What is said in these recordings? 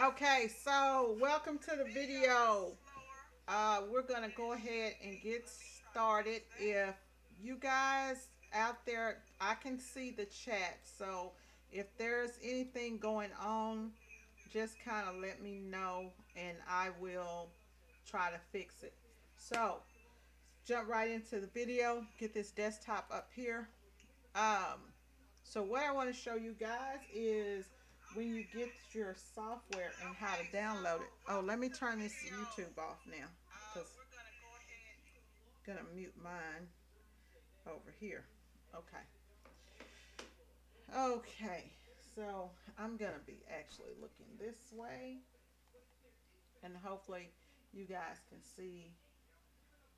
Okay, so welcome to the video. Uh, we're going to go ahead and get started. If you guys out there, I can see the chat. So if there's anything going on, just kind of let me know and I will try to fix it. So jump right into the video. Get this desktop up here. Um, so what I want to show you guys is when you get your software and how to download it. Oh, let me turn this YouTube off now because I'm gonna mute mine over here. Okay. Okay, so I'm gonna be actually looking this way and hopefully you guys can see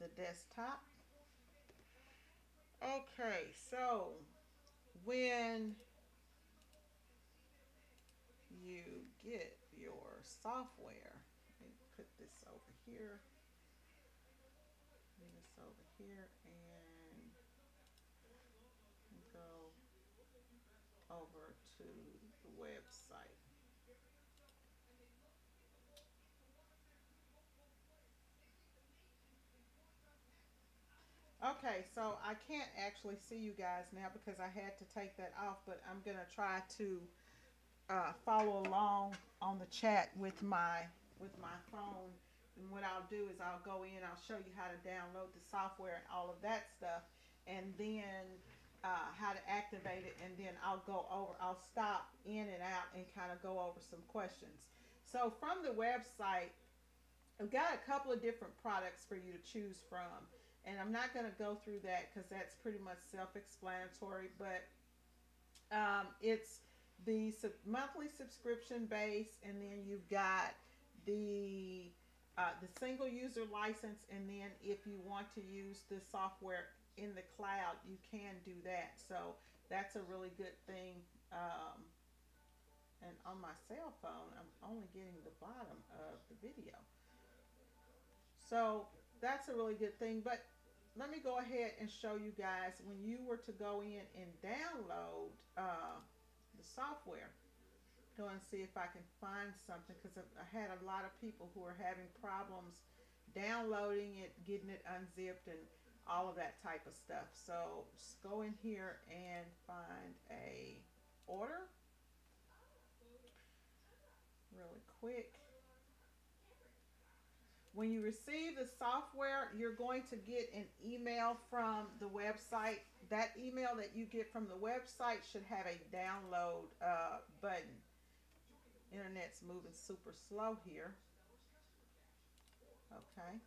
the desktop. Okay, so when you get your software. Let me put this over here. This over here and go over to the website. Okay, so I can't actually see you guys now because I had to take that off, but I'm going to try to uh, follow along on the chat with my with my phone. And what I'll do is I'll go in, I'll show you how to download the software and all of that stuff, and then uh, how to activate it, and then I'll go over, I'll stop in and out and kind of go over some questions. So from the website, I've got a couple of different products for you to choose from, and I'm not going to go through that because that's pretty much self-explanatory, but um, it's the sub monthly subscription base, and then you've got the uh, the single user license, and then if you want to use the software in the cloud, you can do that. So that's a really good thing. Um, and on my cell phone, I'm only getting the bottom of the video. So that's a really good thing. But let me go ahead and show you guys when you were to go in and download uh, the software. Go and see if I can find something because I had a lot of people who are having problems downloading it, getting it unzipped, and all of that type of stuff. So just go in here and find a order really quick. When you receive the software, you're going to get an email from the website. That email that you get from the website should have a download uh, button. Internet's moving super slow here. Okay.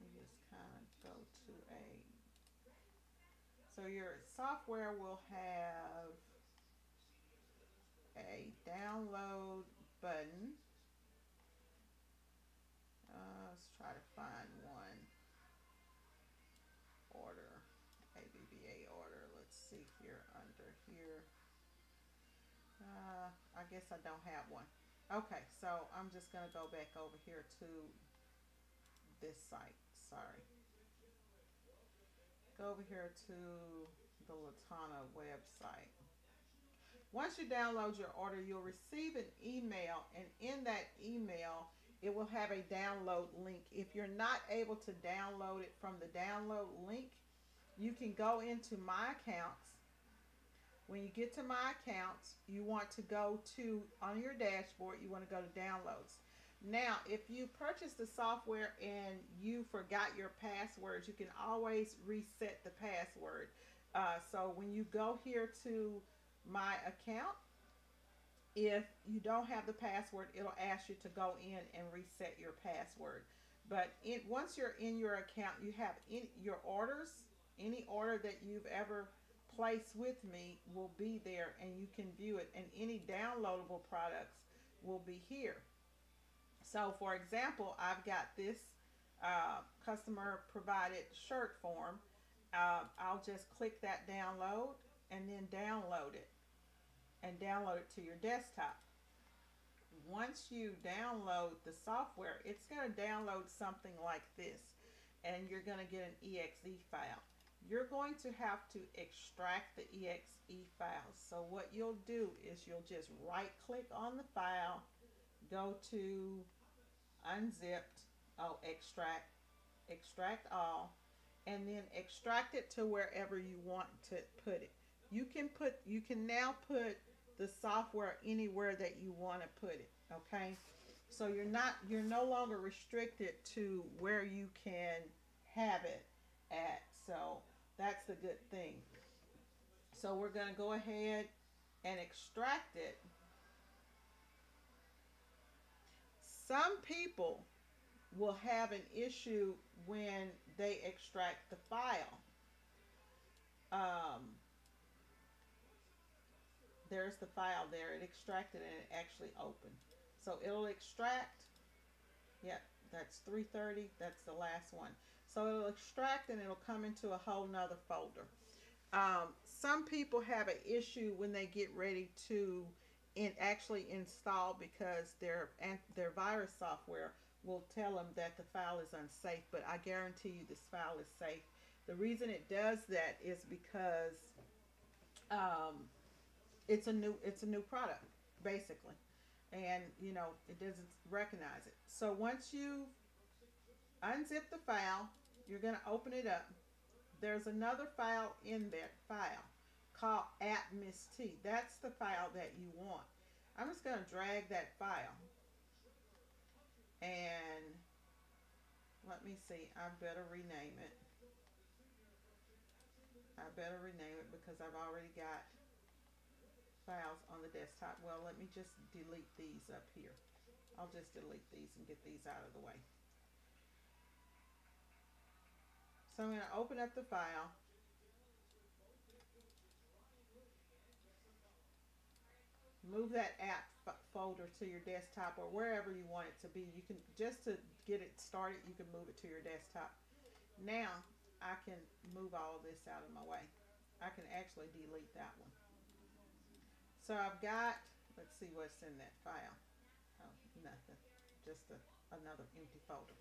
You just kind of go to a... So your software will have a download button. Uh, let's try to find one. Order. ABBA order. Let's see here under here. Uh, I guess I don't have one. Okay, so I'm just going to go back over here to this site. Sorry. Go over here to the Latana website. Once you download your order, you'll receive an email, and in that email, it will have a download link. If you're not able to download it from the download link, you can go into My Accounts. When you get to My Accounts, you want to go to, on your dashboard, you want to go to Downloads. Now, if you purchase the software and you forgot your passwords, you can always reset the password. Uh, so when you go here to My Account, if you don't have the password, it'll ask you to go in and reset your password. But in, once you're in your account, you have in, your orders, any order that you've ever placed with me will be there and you can view it. And any downloadable products will be here. So for example, I've got this uh, customer provided shirt form. Uh, I'll just click that download and then download it and download it to your desktop. Once you download the software, it's going to download something like this and you're going to get an exe file. you're going to have to extract the exe files. So what you'll do is you'll just right click on the file, go to unzipped, oh, extract, extract all, and then extract it to wherever you want to put it. You can put, you can now put the software anywhere that you want to put it, okay? So you're not, you're no longer restricted to where you can have it at. So that's the good thing. So we're going to go ahead and extract it. Some people will have an issue when they extract the file. Um, there's the file there. It extracted and it actually opened. So it'll extract. Yep, that's 330. That's the last one. So it'll extract and it'll come into a whole nother folder. Um, some people have an issue when they get ready to in actually install because their their virus software will tell them that the file is unsafe. But I guarantee you this file is safe. The reason it does that is because um, it's a new it's a new product basically, and you know it doesn't recognize it. So once you unzip the file, you're going to open it up. There's another file in that file called at Miss T. That's the file that you want. I'm just going to drag that file. And let me see. I better rename it. I better rename it because I've already got files on the desktop. Well, let me just delete these up here. I'll just delete these and get these out of the way. So I'm going to open up the file. Move that app folder to your desktop or wherever you want it to be. You can, just to get it started, you can move it to your desktop. Now, I can move all this out of my way. I can actually delete that one. So I've got, let's see what's in that file. Oh, nothing. Just a, another empty folder.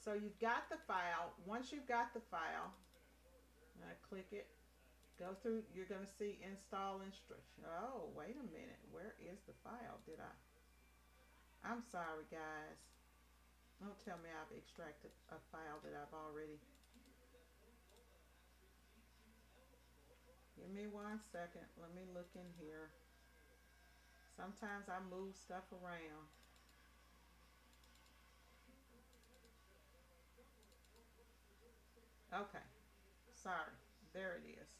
So you've got the file. Once you've got the file, I click it, go through, you're going to see install instruction. Oh, wait a minute. Where is the file? Did I? I'm sorry, guys. Don't tell me I've extracted a file that I've already. Give me one second. Let me look in here. Sometimes I move stuff around. Okay, sorry, there it is.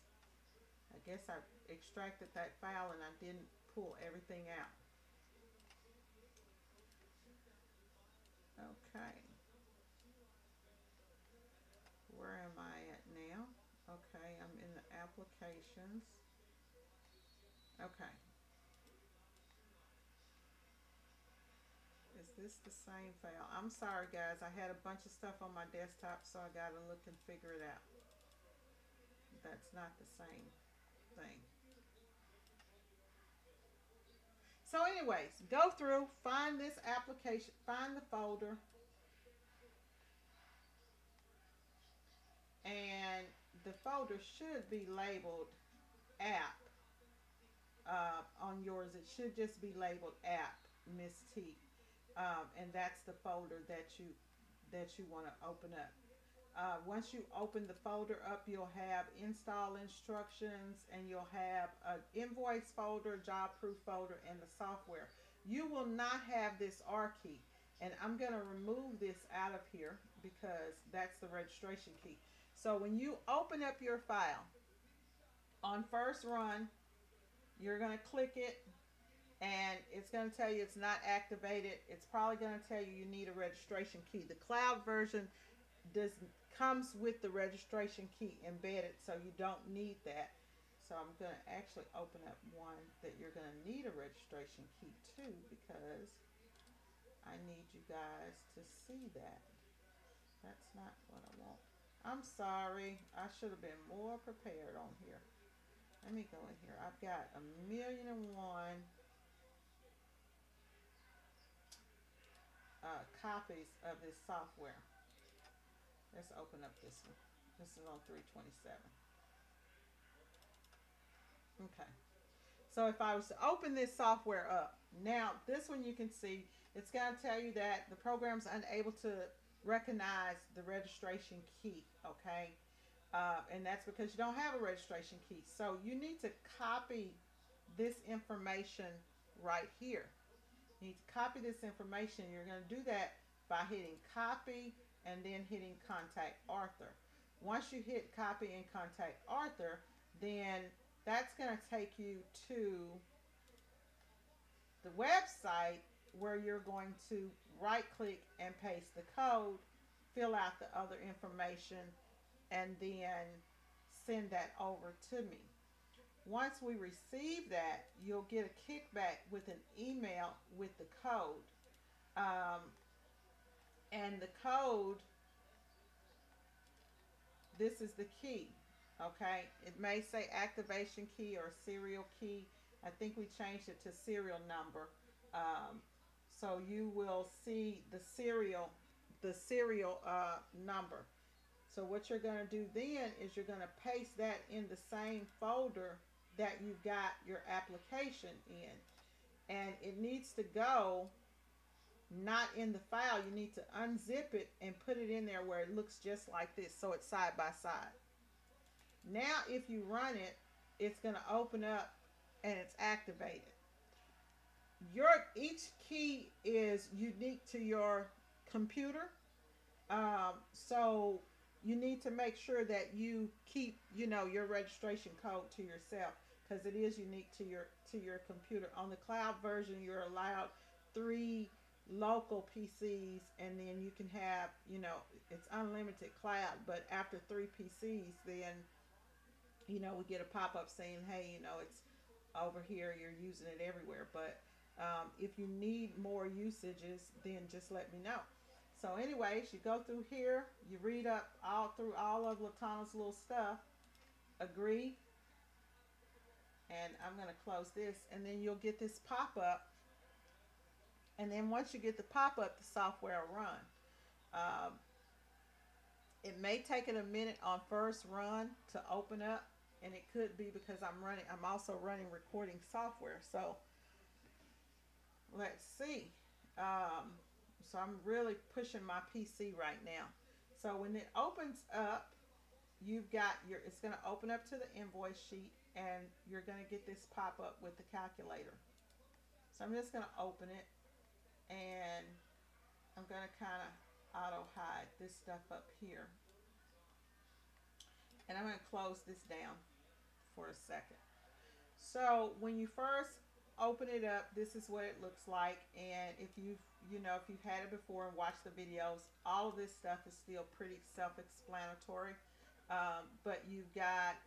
I guess I extracted that file and I didn't pull everything out. Okay. Where am I at now? Okay, I'm in the applications. Okay. This the same file? I'm sorry guys, I had a bunch of stuff on my desktop so I gotta look and figure it out. That's not the same thing. So anyways, go through, find this application, find the folder, and the folder should be labeled app uh, on yours. It should just be labeled app Miss T um, and that's the folder that you that you want to open up. Uh, once you open the folder up, you'll have install instructions and you'll have an invoice folder, job proof folder, and the software. You will not have this R key. And I'm going to remove this out of here because that's the registration key. So when you open up your file on first run, you're going to click it and it's going to tell you it's not activated. It's probably going to tell you you need a registration key. The cloud version does comes with the registration key embedded, so you don't need that. So I'm going to actually open up one that you're going to need a registration key to because I need you guys to see that. That's not what I want. I'm sorry. I should have been more prepared on here. Let me go in here. I've got a million and one uh, copies of this software. Let's open up this one. This is on 327. Okay. So if I was to open this software up, now this one you can see, it's going to tell you that the program's unable to recognize the registration key, okay? Uh, and that's because you don't have a registration key. So you need to copy this information right here. You need to copy this information. You're going to do that by hitting copy and then hitting contact author. Once you hit copy and contact author, then that's going to take you to the website where you're going to right click and paste the code, fill out the other information, and then send that over to me. Once we receive that, you'll get a kickback with an email with the code. Um, and the code, this is the key. Okay, it may say activation key or serial key. I think we changed it to serial number. Um, so you will see the serial, the serial uh, number. So what you're going to do then is you're going to paste that in the same folder that you got your application in. And it needs to go not in the file. You need to unzip it and put it in there where it looks just like this so it's side by side. Now if you run it, it's going to open up and it's activated. Your each key is unique to your computer. Um, so you need to make sure that you keep, you know, your registration code to yourself because it is unique to your to your computer. On the cloud version, you're allowed three local PCs and then you can have, you know, it's unlimited cloud, but after three PCs, then you know, we get a pop-up saying, hey, you know, it's over here, you're using it everywhere. But um, if you need more usages, then just let me know. So anyways, you go through here, you read up all through all of Latana's little stuff, agree, and I'm going to close this, and then you'll get this pop-up. And then once you get the pop-up, the software will run. Um, it may take it a minute on first run to open up, and it could be because I'm running, I'm also running recording software. So let's see. Um, so I'm really pushing my PC right now. So when it opens up, you've got your, it's going to open up to the invoice sheet and you're going to get this pop up with the calculator. So I'm just going to open it and I'm going to kind of auto hide this stuff up here. And I'm going to close this down for a second. So when you first open it up, this is what it looks like. And if you've, you know, if you've had it before and watched the videos, all of this stuff is still pretty self-explanatory. Um, but you've got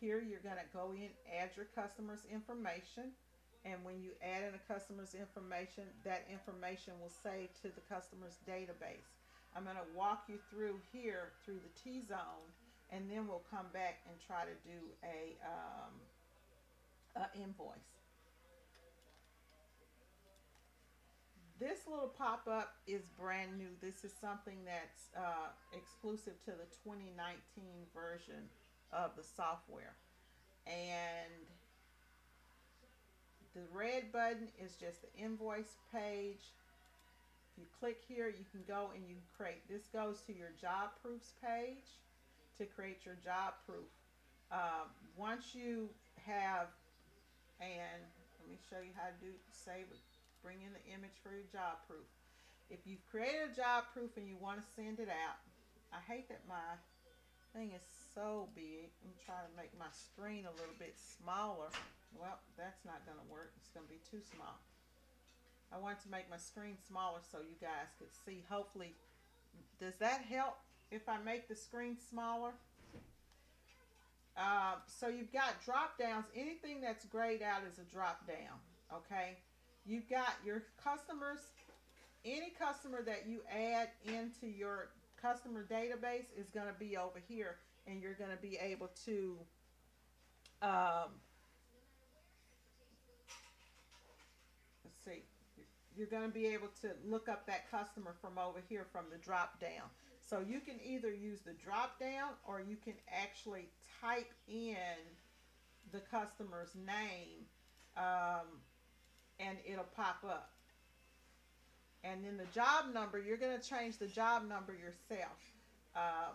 here, you're going to go in, add your customer's information. And when you add in a customer's information, that information will save to the customer's database. I'm going to walk you through here through the T-zone and then we'll come back and try to do a, um, a invoice. This little pop-up is brand new. This is something that's uh, exclusive to the 2019 version of the software. And the red button is just the invoice page. If you click here, you can go and you create, this goes to your job proofs page to create your job proof. Um, once you have, and let me show you how to do save it, bring in the image for your job proof. If you've created a job proof and you want to send it out, I hate that my thing is so big. I'm trying to make my screen a little bit smaller. Well, that's not going to work. It's going to be too small. I want to make my screen smaller so you guys could see. Hopefully, does that help? if I make the screen smaller. Uh, so you've got drop downs. Anything that's grayed out is a drop down. Okay. You've got your customers. Any customer that you add into your customer database is going to be over here, and you're going to be able to. Um, let's see. You're going to be able to look up that customer from over here from the drop down. So you can either use the drop down or you can actually type in the customer's name um, and it'll pop up. And then the job number, you're going to change the job number yourself. Uh,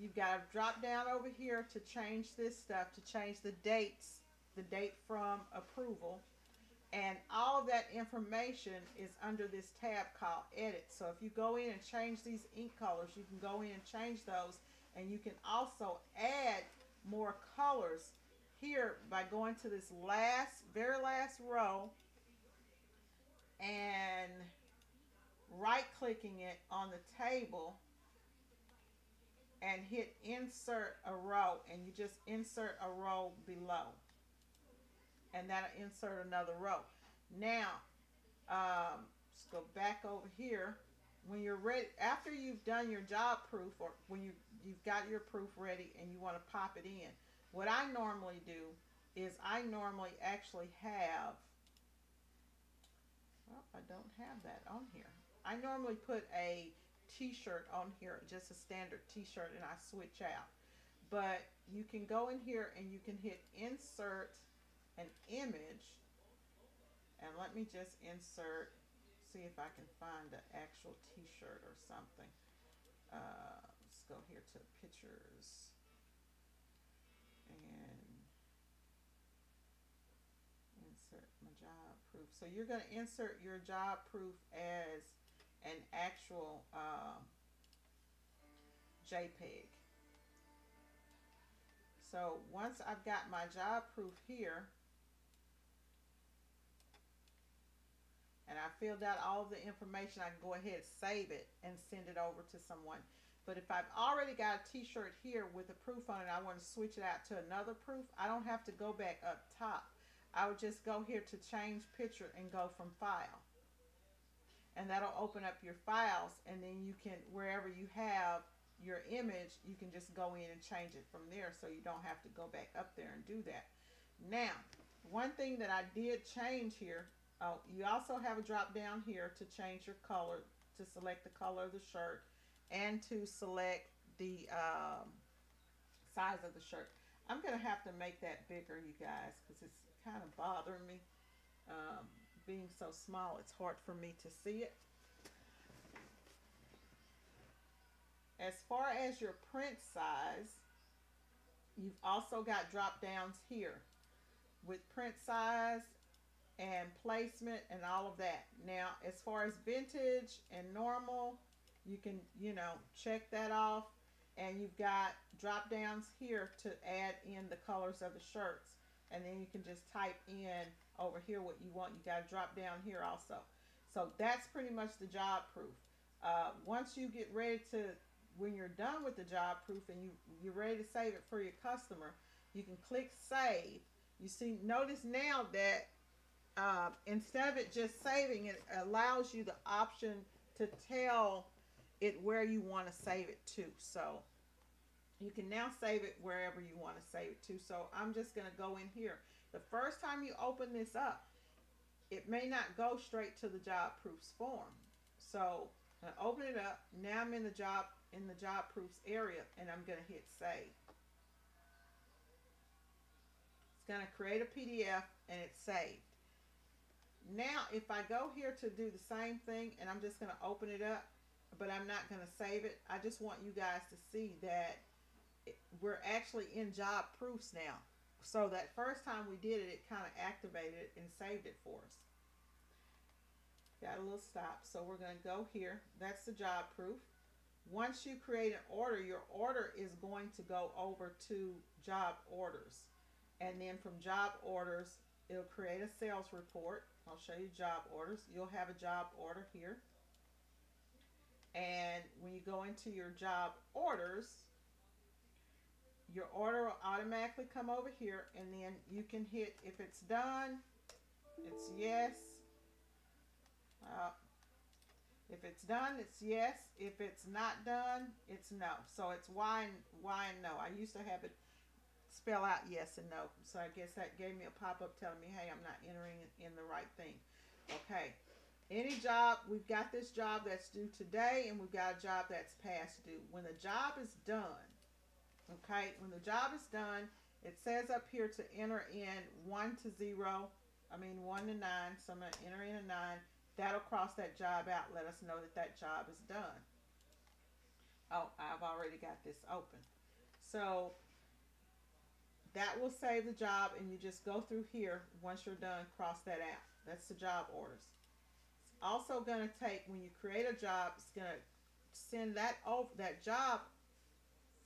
you've got to drop down over here to change this stuff, to change the dates, the date from approval. And all of that information is under this tab called edit. So if you go in and change these ink colors, you can go in and change those. And you can also add more colors here by going to this last, very last row and right clicking it on the table and hit insert a row and you just insert a row below. And that'll insert another row. Now um, let's go back over here. When you're ready after you've done your job proof or when you you've got your proof ready and you want to pop it in what I normally do is I normally actually have well I don't have that on here. I normally put a t-shirt on here, just a standard t-shirt, and I switch out. But you can go in here and you can hit insert an image. And let me just insert, see if I can find the actual t-shirt or something. Uh, let's go here to pictures. And insert my job proof. So you're going to insert your job proof as an actual um, JPEG. So once I've got my job proof here, and I filled out all the information, I can go ahead, save it, and send it over to someone. But if I've already got a t-shirt here with a proof on it, I want to switch it out to another proof, I don't have to go back up top. I would just go here to change picture and go from file and that'll open up your files and then you can wherever you have your image you can just go in and change it from there so you don't have to go back up there and do that. Now one thing that I did change here oh you also have a drop down here to change your color to select the color of the shirt and to select the um, size of the shirt. I'm gonna have to make that bigger you guys because it's kind of bothering me. Um, being so small, it's hard for me to see it. As far as your print size, you've also got drop downs here with print size and placement and all of that. Now, as far as vintage and normal, you can, you know, check that off. And you've got drop downs here to add in the colors of the shirts. And then you can just type in over here what you want. You got to drop down here also. So that's pretty much the job proof. Uh, once you get ready to, when you're done with the job proof and you, you're ready to save it for your customer, you can click save. You see, notice now that uh, instead of it just saving, it allows you the option to tell it where you want to save it to. So you can now save it wherever you want to save it to. So I'm just going to go in here. The first time you open this up, it may not go straight to the job proofs form. So I open it up. Now I'm in the job in the job proofs area and I'm going to hit save. It's going to create a PDF and it's saved. Now if I go here to do the same thing and I'm just going to open it up but I'm not going to save it. I just want you guys to see that we're actually in job proofs now. So that first time we did it, it kind of activated it and saved it for us. Got a little stop. So we're going to go here. That's the job proof. Once you create an order, your order is going to go over to job orders. And then from job orders, it'll create a sales report. I'll show you job orders. You'll have a job order here. And when you go into your job orders, your order will automatically come over here and then you can hit if it's done it's yes. Uh, if it's done it's yes. If it's not done it's no. So it's why and why and no. I used to have it spell out yes and no. So I guess that gave me a pop-up telling me hey I'm not entering in the right thing. Okay. Any job, we've got this job that's due today and we've got a job that's past due. When the job is done, okay, when the job is done, it says up here to enter in 1 to 0, I mean 1 to 9, so I'm going to enter in a 9. That'll cross that job out, let us know that that job is done. Oh, I've already got this open. So that will save the job and you just go through here once you're done cross that out that's the job orders it's also going to take when you create a job it's going to send that over that job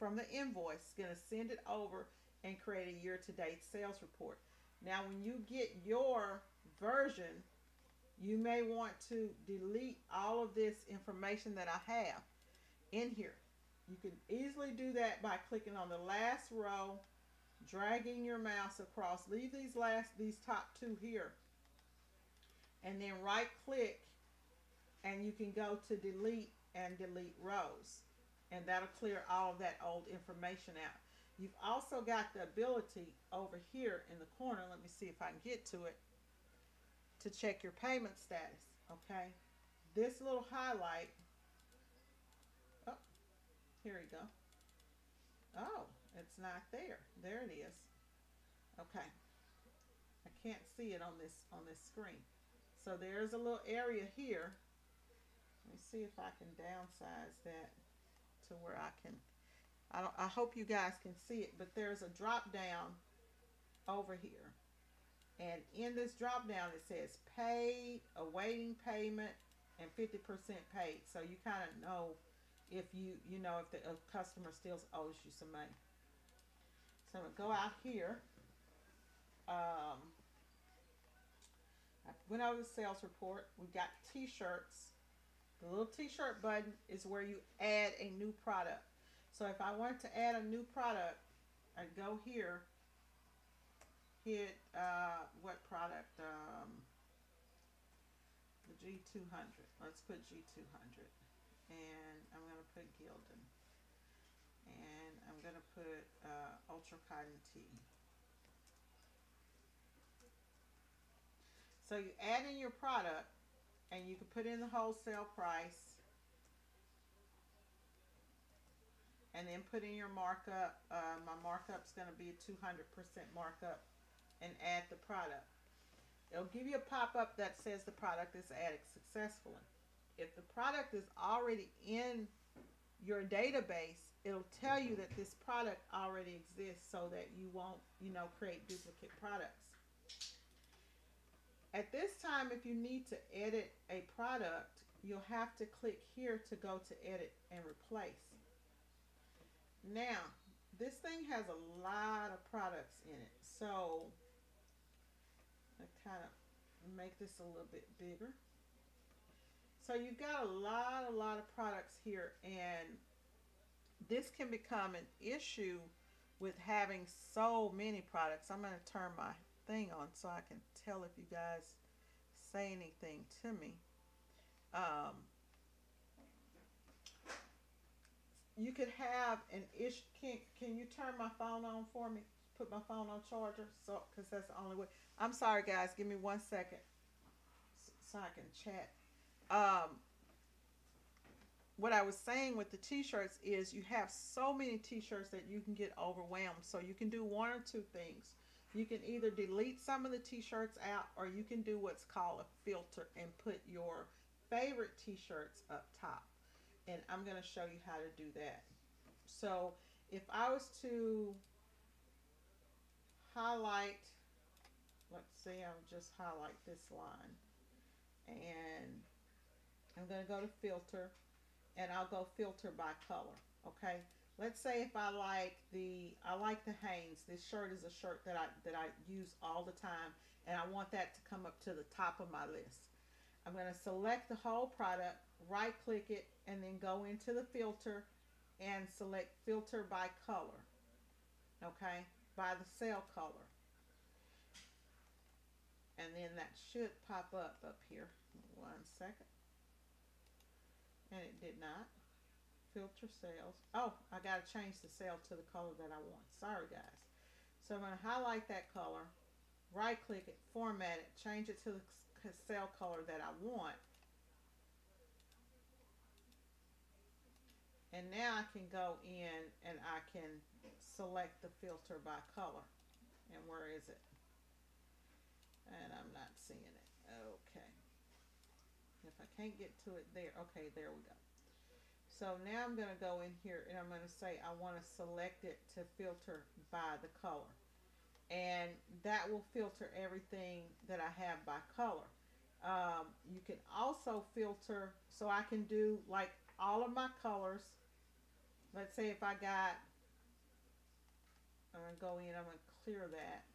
from the invoice it's going to send it over and create a year-to-date sales report now when you get your version you may want to delete all of this information that I have in here you can easily do that by clicking on the last row dragging your mouse across. Leave these last, these top two here. And then right click and you can go to delete and delete rows. And that'll clear all of that old information out. You've also got the ability over here in the corner, let me see if I can get to it, to check your payment status, okay? This little highlight, oh, here you go. Oh, it's not there. There it is. Okay. I can't see it on this on this screen. So there's a little area here. Let me see if I can downsize that to where I can I don't I hope you guys can see it, but there's a drop down over here. And in this drop down it says paid, awaiting payment, and 50% paid. So you kind of know if you you know if the customer still owes you some money. So I'm going to go out here. Um, I went over the sales report. We got t-shirts. The little t-shirt button is where you add a new product. So if I wanted to add a new product, I'd go here, hit uh, what product? Um, the G200. Let's put G200. And I'm going to put Gildan and I'm going to put uh, Ultra Cotton Tee. So you add in your product and you can put in the wholesale price and then put in your markup. Uh, my markup is going to be a 200% markup and add the product. It'll give you a pop-up that says the product is added successfully. If the product is already in your database, it'll tell you that this product already exists so that you won't, you know, create duplicate products. At this time, if you need to edit a product, you'll have to click here to go to edit and replace. Now, this thing has a lot of products in it, so I kind of make this a little bit bigger. So you've got a lot, a lot of products here, and this can become an issue with having so many products. I'm going to turn my thing on so I can tell if you guys say anything to me. Um, you could have an issue. Can, can you turn my phone on for me? Put my phone on charger so because that's the only way. I'm sorry, guys. Give me one second so I can chat. Um, what I was saying with the t-shirts is you have so many t-shirts that you can get overwhelmed. So you can do one or two things. You can either delete some of the t-shirts out or you can do what's called a filter and put your favorite t-shirts up top. And I'm going to show you how to do that. So if I was to highlight, let's see, I'll just highlight this line. And I'm going to go to filter and I'll go filter by color. Okay. Let's say if I like the I like the Hanes. This shirt is a shirt that I that I use all the time, and I want that to come up to the top of my list. I'm going to select the whole product, right click it, and then go into the filter and select filter by color. Okay, by the cell color. And then that should pop up up here. One second and it did not filter cells. Oh, I got to change the cell to the color that I want. Sorry, guys. So I'm going to highlight that color, right click it, format it, change it to the cell color that I want. And now I can go in and I can select the filter by color. And where is it? And I'm not seeing it. Okay. If I can't get to it there, okay, there we go. So now I'm going to go in here and I'm going to say I want to select it to filter by the color. And that will filter everything that I have by color. Um, you can also filter, so I can do like all of my colors. Let's say if I got, I'm going to go in, I'm going to clear that.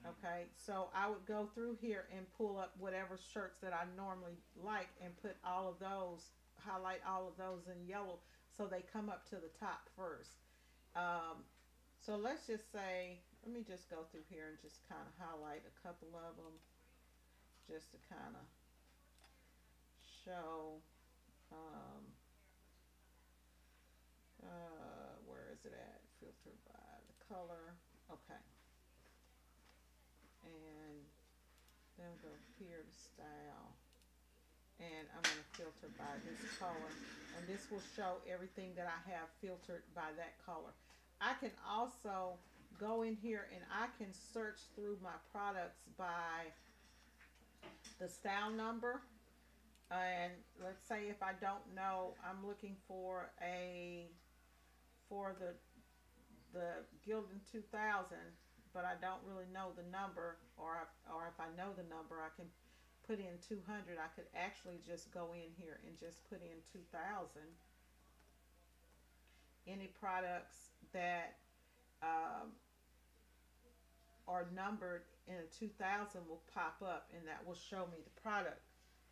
Okay, so I would go through here and pull up whatever shirts that I normally like and put all of those, highlight all of those in yellow so they come up to the top first. Um, so let's just say, let me just go through here and just kind of highlight a couple of them just to kind of show, um, uh, where is it at? Filter by the color. Okay then go here to style. And I'm going to filter by this color. And this will show everything that I have filtered by that color. I can also go in here and I can search through my products by the style number. And let's say if I don't know I'm looking for a for the the Gildan 2000 but I don't really know the number, or or if I know the number, I can put in 200. I could actually just go in here and just put in 2,000. Any products that um, are numbered in a 2000 will pop up and that will show me the product.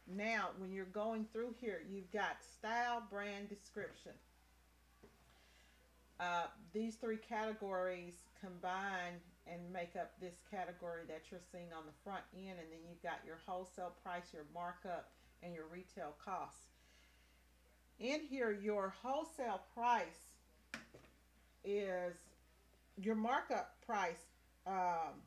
Now, when you're going through here, you've got style, brand, description. Uh, these three categories combine and make up this category that you're seeing on the front end and then you've got your wholesale price, your markup, and your retail costs. In here, your wholesale price is your markup price um,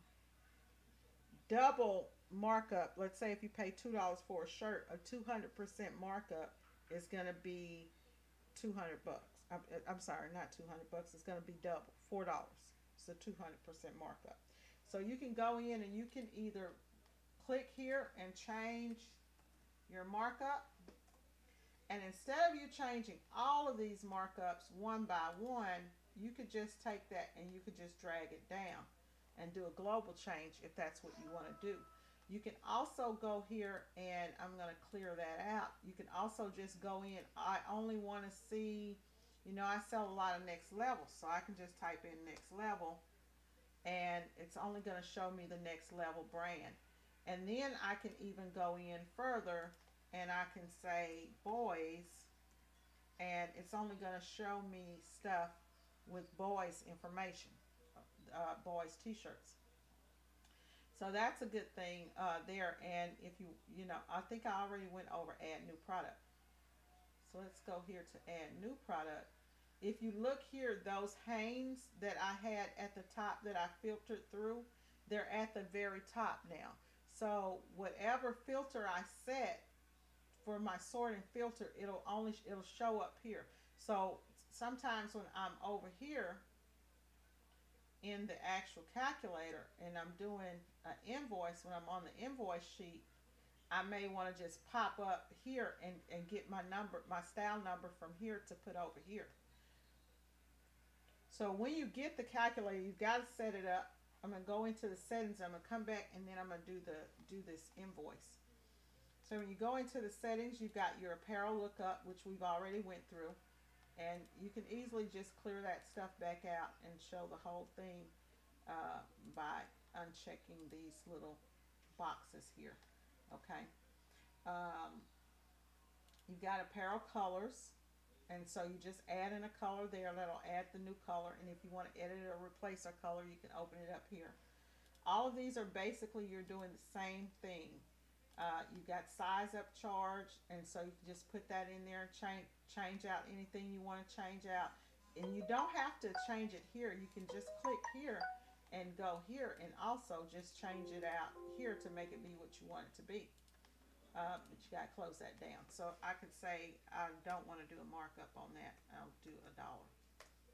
double markup. Let's say if you pay $2 for a shirt, a 200% markup is going to be 200 bucks. I'm, I'm sorry, not 200 bucks. It's going to be double, $4. It's a 200% markup. So you can go in and you can either click here and change your markup. And instead of you changing all of these markups one by one, you could just take that and you could just drag it down and do a global change if that's what you want to do. You can also go here and I'm going to clear that out. You can also just go in. I only want to see you know, I sell a lot of next level, so I can just type in next level and it's only going to show me the next level brand. And then I can even go in further and I can say boys and it's only going to show me stuff with boys information, uh, boys t-shirts. So that's a good thing uh, there. And if you, you know, I think I already went over add new product. So let's go here to add new product. If you look here, those Hanes that I had at the top that I filtered through, they're at the very top now. So whatever filter I set for my sorting filter, it'll only it'll show up here. So sometimes when I'm over here in the actual calculator and I'm doing an invoice, when I'm on the invoice sheet, I may want to just pop up here and, and get my number, my style number from here to put over here. So when you get the calculator, you've got to set it up. I'm going to go into the settings. I'm going to come back and then I'm going to do the do this invoice. So when you go into the settings, you've got your apparel lookup, which we've already went through. And you can easily just clear that stuff back out and show the whole thing uh, by unchecking these little boxes here okay? Um, you've got apparel colors and so you just add in a color there that'll add the new color and if you want to edit or replace a color you can open it up here. All of these are basically you're doing the same thing. Uh, you got size up charge and so you can just put that in there change change out anything you want to change out. And you don't have to change it here you can just click here and go here and also just change it out here to make it be what you want it to be. Uh, but you gotta close that down. So I could say I don't want to do a markup on that. I'll do a dollar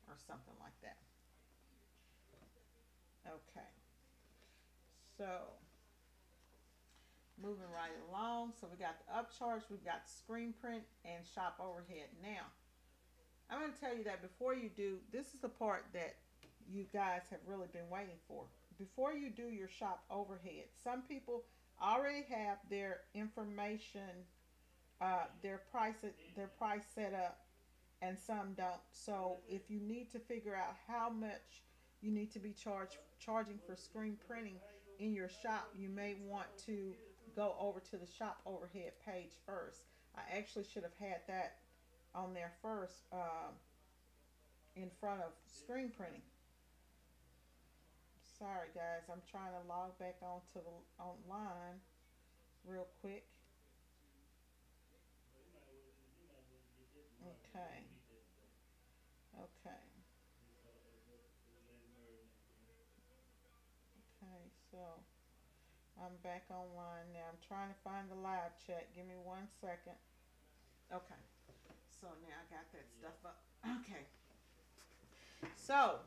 or something like that. Okay. So moving right along. So we got the upcharge, we've got screen print and shop overhead. Now, I'm going to tell you that before you do, this is the part that you guys have really been waiting for. Before you do your shop overhead, some people already have their information, uh, their price, their price set up, and some don't. So if you need to figure out how much you need to be charged charging for screen printing in your shop, you may want to go over to the shop overhead page first. I actually should have had that on there first uh, in front of screen printing. Sorry guys, I'm trying to log back onto the online real quick. Okay. Okay. Okay, so I'm back online now. I'm trying to find the live chat. Give me one second. Okay. So now I got that stuff up. Okay. So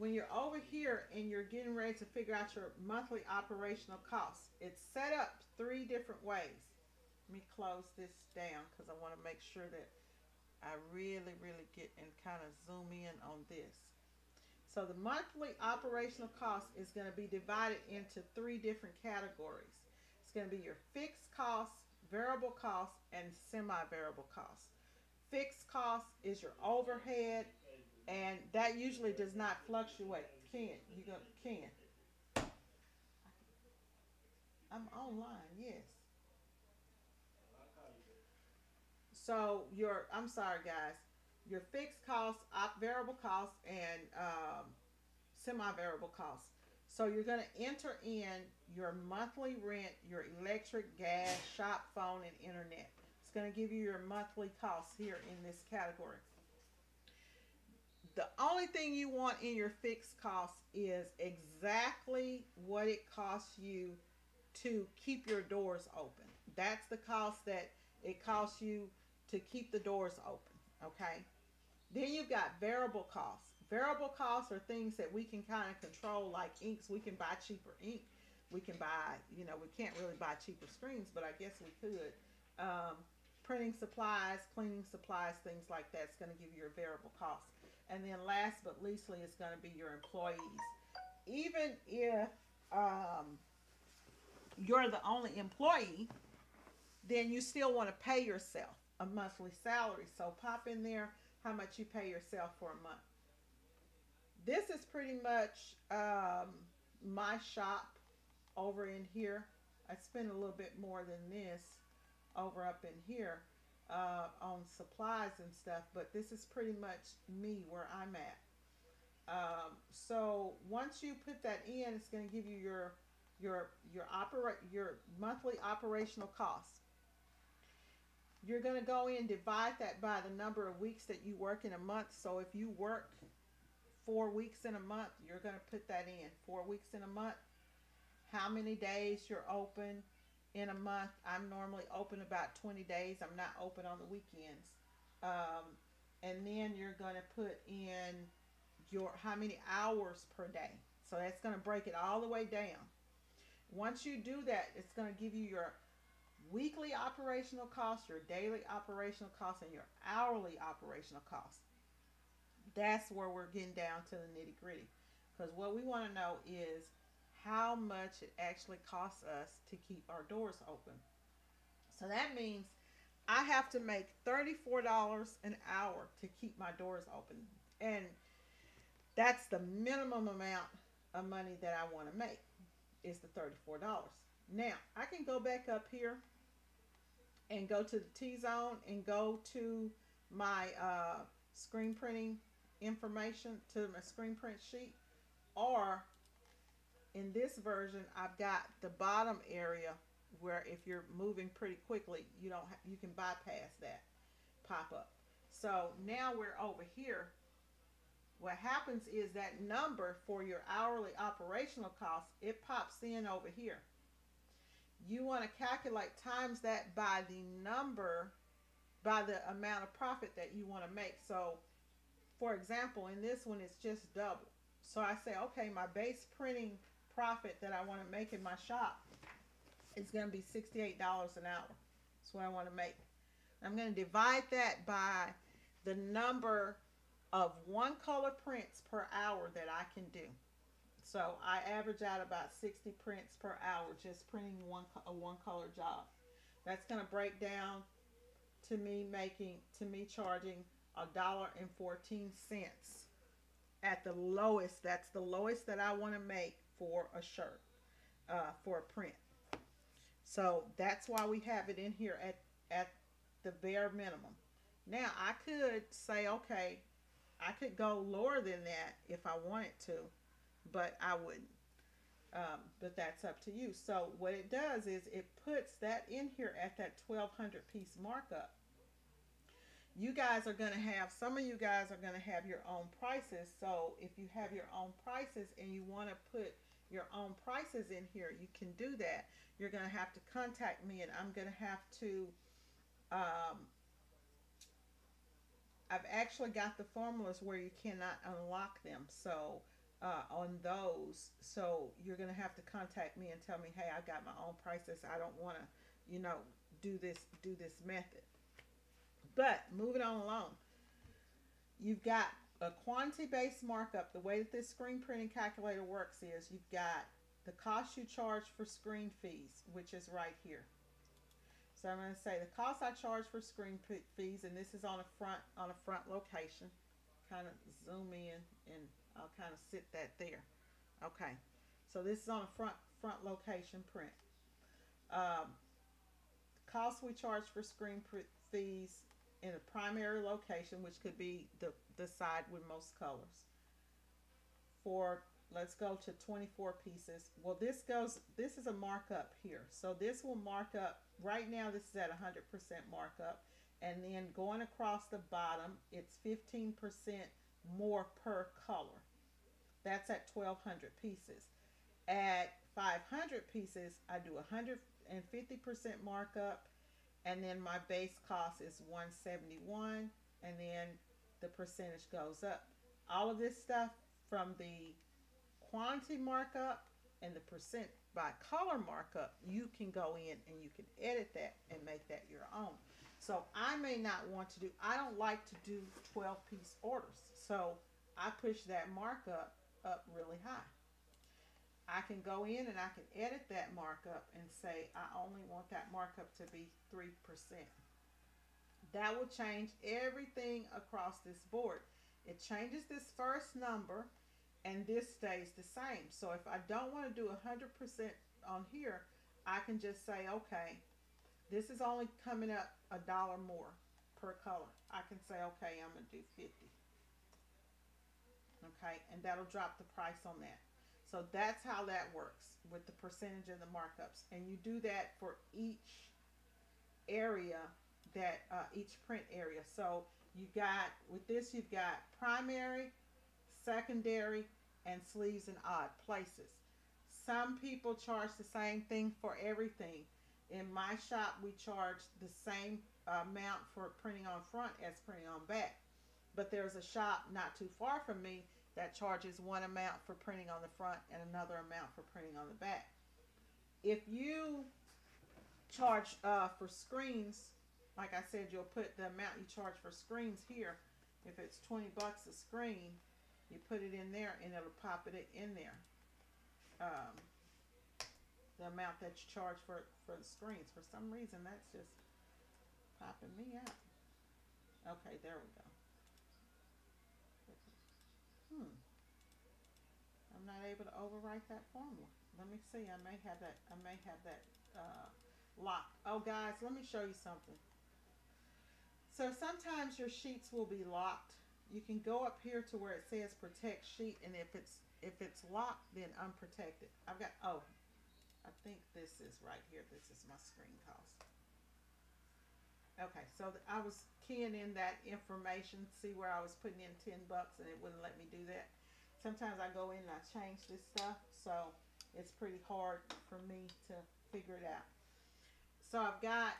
when you're over here and you're getting ready to figure out your monthly operational costs, it's set up three different ways. Let me close this down because I want to make sure that I really, really get and kind of zoom in on this. So the monthly operational cost is going to be divided into three different categories. It's going to be your fixed costs, variable costs, and semi-variable costs. Fixed cost is your overhead and that usually does not fluctuate. Can you go? Can I'm online? Yes. So your I'm sorry, guys. Your fixed costs, op variable costs, and um, semi-variable costs. So you're going to enter in your monthly rent, your electric, gas, shop phone, and internet. It's going to give you your monthly costs here in this category. The only thing you want in your fixed cost is exactly what it costs you to keep your doors open. That's the cost that it costs you to keep the doors open. Okay. Then you've got variable costs. Variable costs are things that we can kind of control, like inks. We can buy cheaper ink. We can buy, you know, we can't really buy cheaper screens, but I guess we could. Um, printing supplies, cleaning supplies, things like that's going to give you a variable cost. And then last but leastly is going to be your employees. Even if um, you're the only employee, then you still want to pay yourself a monthly salary. So pop in there how much you pay yourself for a month. This is pretty much um, my shop over in here. I spend a little bit more than this over up in here uh, on supplies and stuff, but this is pretty much me where I'm at. Um, so once you put that in, it's going to give you your your your operate your monthly operational costs. You're going to go in divide that by the number of weeks that you work in a month. So if you work four weeks in a month, you're going to put that in four weeks in a month. How many days you're open? In a month. I'm normally open about 20 days. I'm not open on the weekends. Um, and then you're going to put in your how many hours per day. So that's going to break it all the way down. Once you do that, it's going to give you your weekly operational costs, your daily operational costs, and your hourly operational costs. That's where we're getting down to the nitty gritty. Because what we want to know is how much it actually costs us to keep our doors open. So that means I have to make $34 an hour to keep my doors open. And that's the minimum amount of money that I want to make is the $34. Now, I can go back up here and go to the T-zone and go to my uh, screen printing information, to my screen print sheet, or in this version, I've got the bottom area where if you're moving pretty quickly, you don't you can bypass that pop up. So now we're over here. What happens is that number for your hourly operational costs, it pops in over here. you want to calculate times that by the number, by the amount of profit that you want to make. So, for example, in this one, it's just double. So I say, okay, my base printing profit that I want to make in my shop is going to be $68 an hour. That's what I want to make. I'm going to divide that by the number of one color prints per hour that I can do. So I average out about 60 prints per hour just printing one a one color job. That's going to break down to me making to me charging a dollar and 14 cents at the lowest. That's the lowest that I want to make for a shirt, uh, for a print. So that's why we have it in here at, at the bare minimum. Now I could say, okay, I could go lower than that if I wanted to but I wouldn't. Um, but that's up to you. So what it does is it puts that in here at that 1200 piece markup. You guys are going to have, some of you guys are going to have your own prices. So if you have your own prices and you want to put your own prices in here, you can do that. You're going to have to contact me and I'm going to have to, um, I've actually got the formulas where you cannot unlock them. So uh, on those. So you're going to have to contact me and tell me, hey, I got my own prices. I don't want to, you know, do this do this method. But moving on along, you've got a quantity-based markup. The way that this screen printing calculator works is you've got the cost you charge for screen fees, which is right here. So I'm going to say the cost I charge for screen fees, and this is on a front on a front location. Kind of zoom in and I'll kind of sit that there. Okay, so this is on a front front location print. Um, cost we charge for screen fees in a primary location, which could be the, the side with most colors. For let's go to 24 pieces. Well, this goes, this is a markup here. So this will mark up, right now this is at 100% markup. And then going across the bottom, it's 15% more per color. That's at 1200 pieces. At 500 pieces, I do 150% markup and then my base cost is 171 and then the percentage goes up. All of this stuff from the quantity markup and the percent by color markup, you can go in and you can edit that and make that your own. So I may not want to do, I don't like to do 12 piece orders. So I push that markup up really high. I can go in and I can edit that markup and say I only want that markup to be 3%. That will change everything across this board. It changes this first number and this stays the same. So if I don't want to do 100% on here, I can just say, okay, this is only coming up a dollar more per color. I can say, okay, I'm going to do 50 okay and that'll drop the price on that so that's how that works with the percentage of the markups and you do that for each area that uh, each print area. So you got with this you've got primary secondary and sleeves and odd places. Some people charge the same thing for everything. In my shop we charge the same amount for printing on front as printing on back. But there's a shop not too far from me that charges one amount for printing on the front and another amount for printing on the back. If you charge uh, for screens, like I said, you'll put the amount you charge for screens here. If it's 20 bucks a screen, you put it in there and it'll pop it in there. Um, the amount that you charge for, for the screens. For some reason, that's just popping me out. Okay, there we go. Hmm. I'm not able to overwrite that formula. Let me see. I may have that. I may have that uh, locked. Oh, guys, let me show you something. So sometimes your sheets will be locked. You can go up here to where it says protect sheet, and if it's if it's locked, then unprotected. I've got. Oh, I think this is right here. This is my screen cost. Okay, so I was keying in that information, see where I was putting in 10 bucks and it wouldn't let me do that. Sometimes I go in and I change this stuff. So it's pretty hard for me to figure it out. So I've got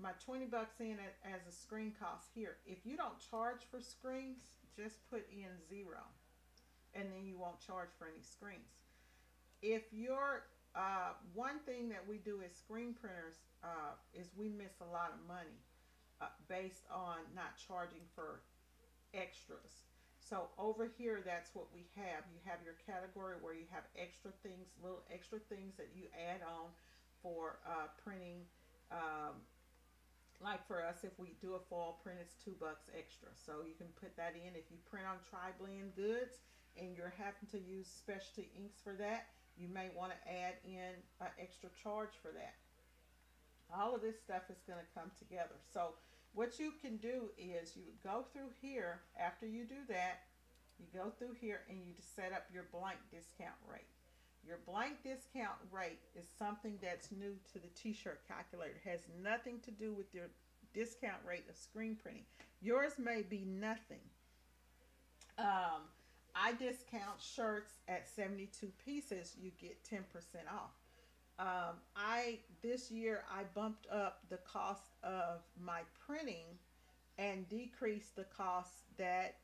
my 20 bucks in as a screen cost here. If you don't charge for screens, just put in zero and then you won't charge for any screens. If you're, uh, one thing that we do as screen printers uh, is we miss a lot of money uh, based on not charging for extras. So over here, that's what we have. You have your category where you have extra things, little extra things that you add on for uh, printing. Um, like for us, if we do a foil print, it's two bucks extra. So you can put that in. If you print on tri-blend goods and you're having to use specialty inks for that, you may want to add in an extra charge for that. All of this stuff is going to come together. So what you can do is you go through here after you do that you go through here and you set up your blank discount rate your blank discount rate is something that's new to the t-shirt calculator. It has nothing to do with your discount rate of screen printing. Yours may be nothing. Um, I discount shirts at 72 pieces you get 10% off. Um, I this year I bumped up the cost of my printing and decreased the cost that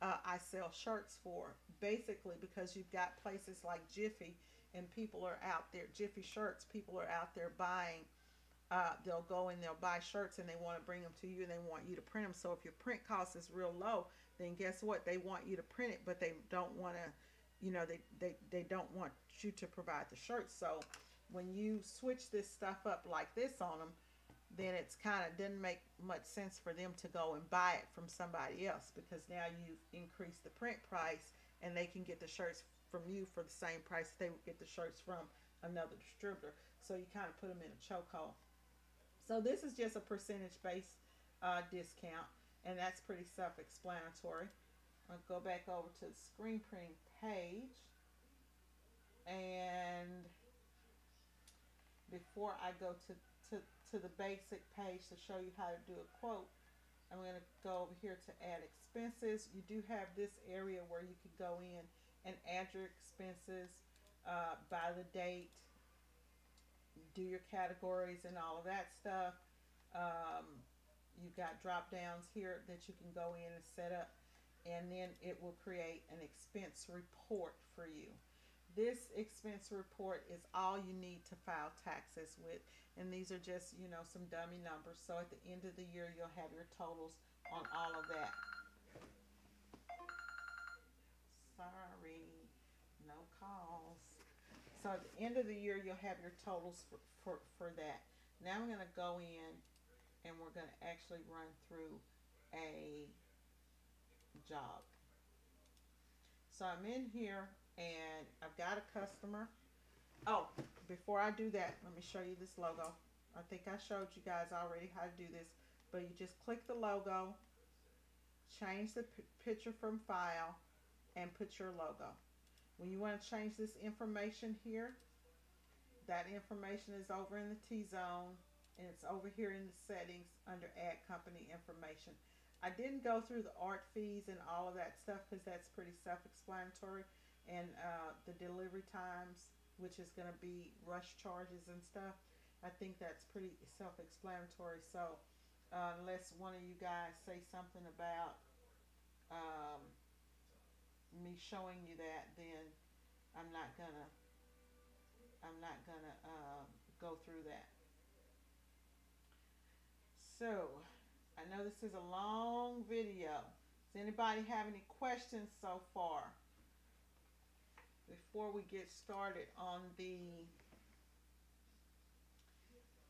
uh, I sell shirts for. Basically, because you've got places like Jiffy and people are out there, Jiffy shirts, people are out there buying. Uh, they'll go and they'll buy shirts and they want to bring them to you and they want you to print them. So if your print cost is real low, then guess what? They want you to print it, but they don't want to, you know, they, they, they don't want you to provide the shirts. So when you switch this stuff up like this on them, then it's kind of didn't make much sense for them to go and buy it from somebody else because now you've increased the print price and they can get the shirts from you for the same price they would get the shirts from another distributor. So you kind of put them in a chokehold. So this is just a percentage based uh, discount and that's pretty self-explanatory. I'll go back over to the screen printing page and before I go to, to, to the basic page to show you how to do a quote, I'm going to go over here to add expenses. You do have this area where you can go in and add your expenses uh, by the date, do your categories and all of that stuff. Um, you've got drop downs here that you can go in and set up and then it will create an expense report for you. This expense report is all you need to file taxes with. And these are just, you know, some dummy numbers. So at the end of the year, you'll have your totals on all of that. Sorry, no calls. So at the end of the year, you'll have your totals for, for, for that. Now I'm going to go in and we're going to actually run through a job. So I'm in here and I've got a customer. Oh, before I do that, let me show you this logo. I think I showed you guys already how to do this, but you just click the logo, change the picture from file, and put your logo. When you want to change this information here, that information is over in the T-zone, and it's over here in the settings under add company information. I didn't go through the art fees and all of that stuff because that's pretty self-explanatory and uh, the delivery times, which is going to be rush charges and stuff. I think that's pretty self-explanatory. So uh, unless one of you guys say something about um, me showing you that, then I'm not gonna I'm not gonna uh, go through that. So I know this is a long video. Does anybody have any questions so far? Before we get started on the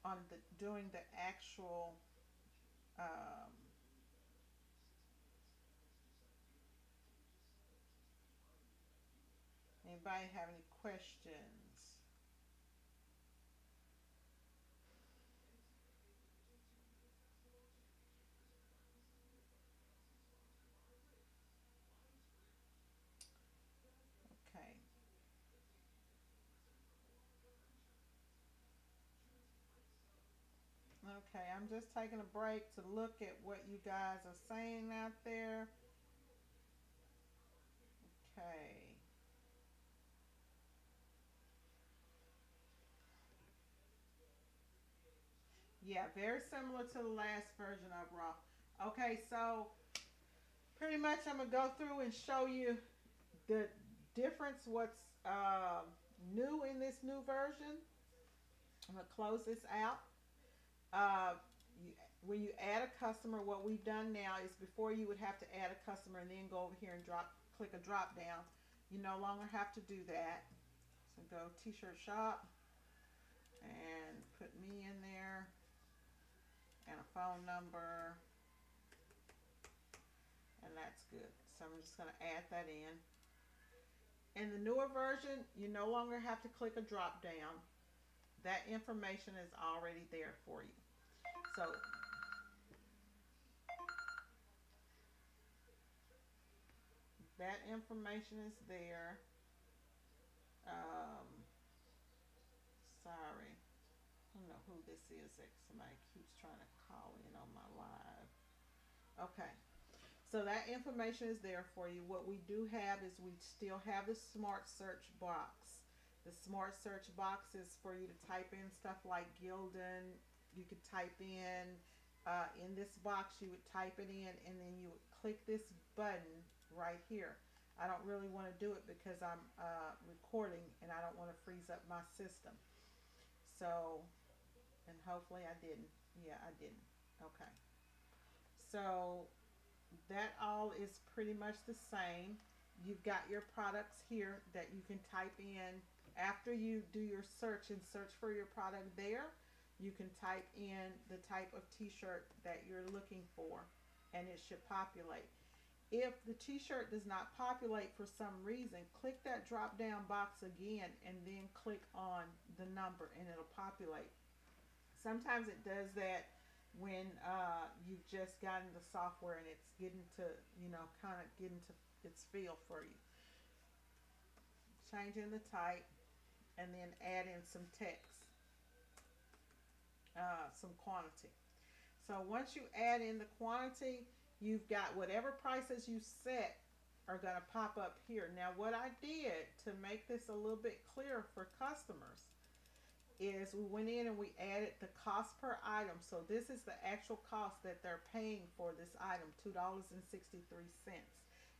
on the doing the actual um, anybody have any questions Okay, I'm just taking a break to look at what you guys are saying out there. Okay. Yeah, very similar to the last version of Raw. Okay, so pretty much I'm going to go through and show you the difference, what's uh, new in this new version. I'm going to close this out. Uh, you, when you add a customer, what we've done now is before you would have to add a customer and then go over here and drop, click a drop down. You no longer have to do that. So go t-shirt shop and put me in there and a phone number and that's good. So I'm just going to add that in. In the newer version, you no longer have to click a drop down. That information is already there for you. So that information is there. Um, sorry. I don't know who this is somebody keeps trying to call in on my live. Okay. So that information is there for you. What we do have is we still have the smart search box. The smart search box is for you to type in stuff like Gildan. You could type in, uh, in this box, you would type it in and then you would click this button right here. I don't really want to do it because I'm uh, recording and I don't want to freeze up my system. So, and hopefully I didn't. Yeah, I didn't. Okay. So that all is pretty much the same. You've got your products here that you can type in after you do your search and search for your product there. You can type in the type of t-shirt that you're looking for and it should populate. If the t-shirt does not populate for some reason, click that drop down box again and then click on the number and it'll populate. Sometimes it does that when uh, you've just gotten the software and it's getting to, you know, kind of getting to its feel for you. Changing the type and then add in some text, uh, some quantity. So once you add in the quantity, you've got whatever prices you set are going to pop up here. Now what I did to make this a little bit clearer for customers is we went in and we added the cost per item. So this is the actual cost that they're paying for this item, $2.63.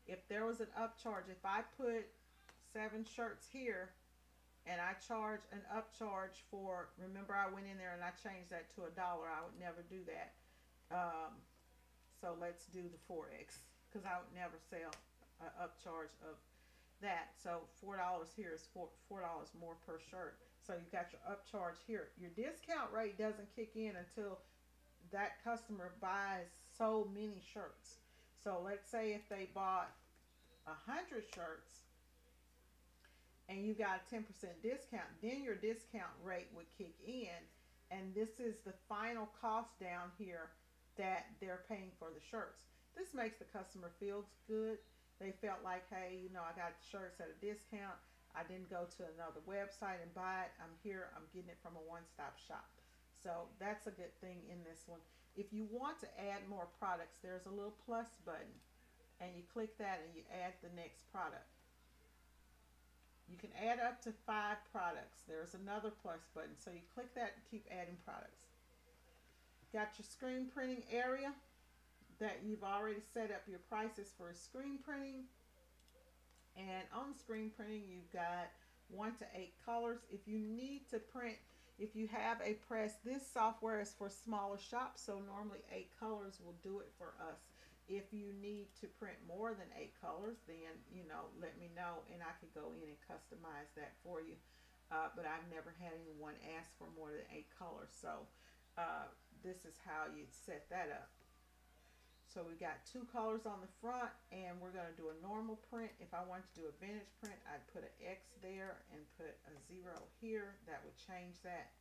If there was an upcharge, if I put seven shirts here and I charge an upcharge for, remember I went in there and I changed that to a dollar. I would never do that. Um, so let's do the 4X because I would never sell an upcharge of that. So $4 here is $4, $4 more per shirt. So you got your upcharge here. Your discount rate doesn't kick in until that customer buys so many shirts. So let's say if they bought a hundred shirts and you got a 10% discount, then your discount rate would kick in. And this is the final cost down here that they're paying for the shirts. This makes the customer feel good. They felt like, hey, you know, I got shirts at a discount. I didn't go to another website and buy it. I'm here. I'm getting it from a one-stop shop. So that's a good thing in this one. If you want to add more products, there's a little plus button. And you click that and you add the next product. You can add up to five products. There's another plus button. So you click that and keep adding products. Got your screen printing area that you've already set up your prices for screen printing and on screen printing, you've got one to eight colors. If you need to print, if you have a press, this software is for smaller shops, so normally eight colors will do it for us. If you need to print more than eight colors, then, you know, let me know and I could go in and customize that for you. Uh, but I've never had anyone ask for more than eight colors. So uh, this is how you set that up. So we got two colors on the front and we're going to do a normal print. If I wanted to do a vintage print, I'd put an X there and put a zero here. That would change that.